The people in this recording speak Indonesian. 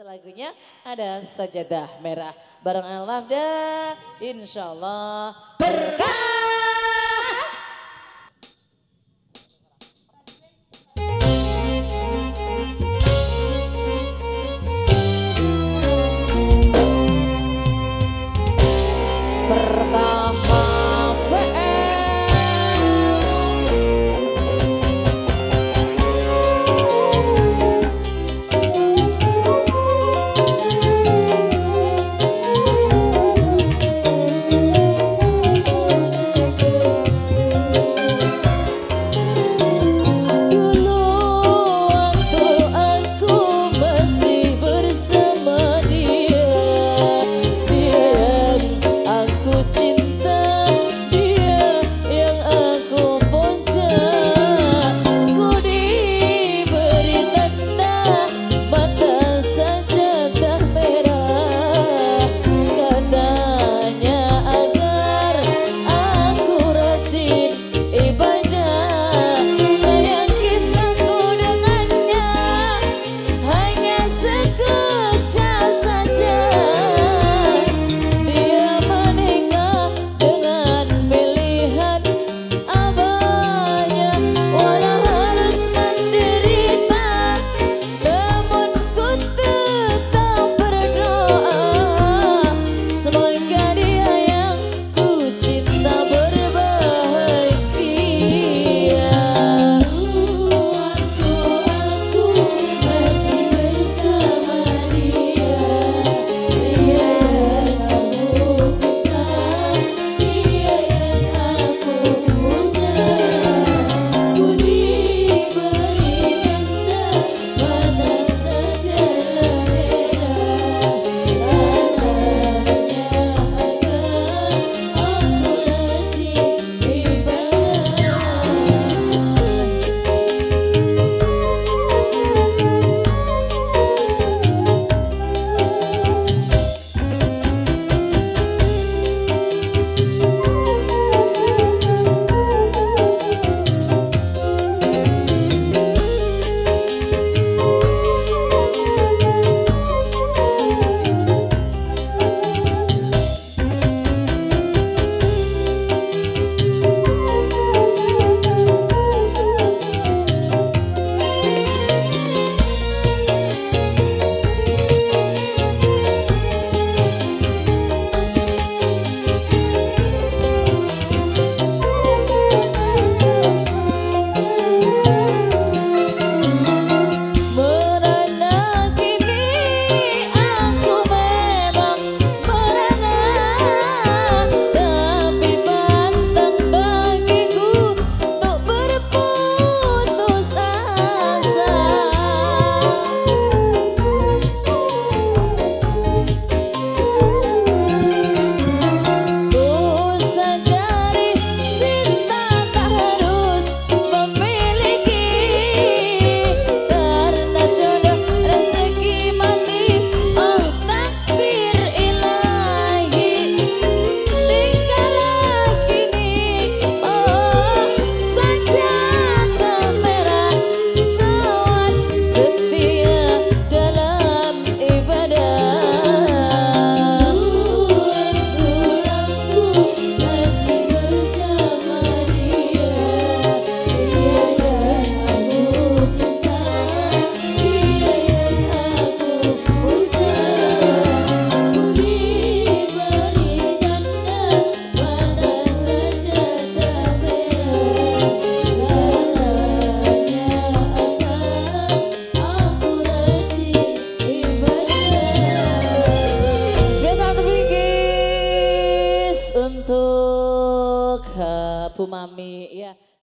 Lagunya ada Sajadah Merah. Bareng Al-Lafda, insya Allah berkah. Mami ya